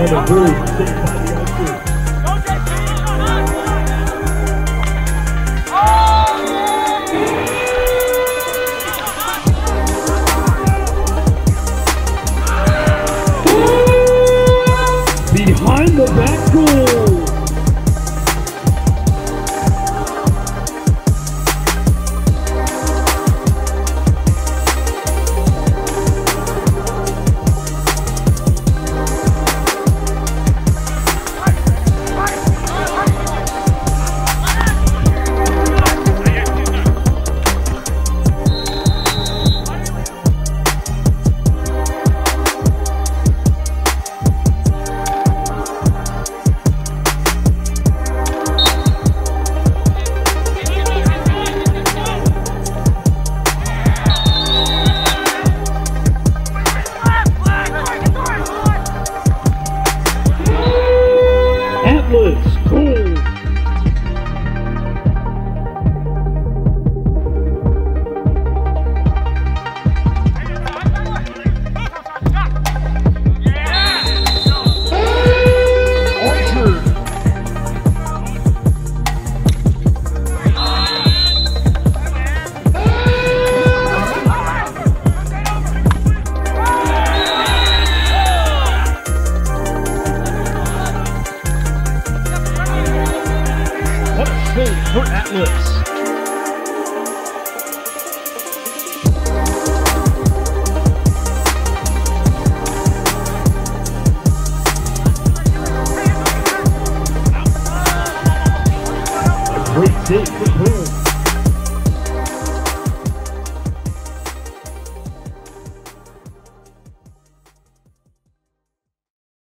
And a really. Behind the back goal. Goal. For Atlas. Great save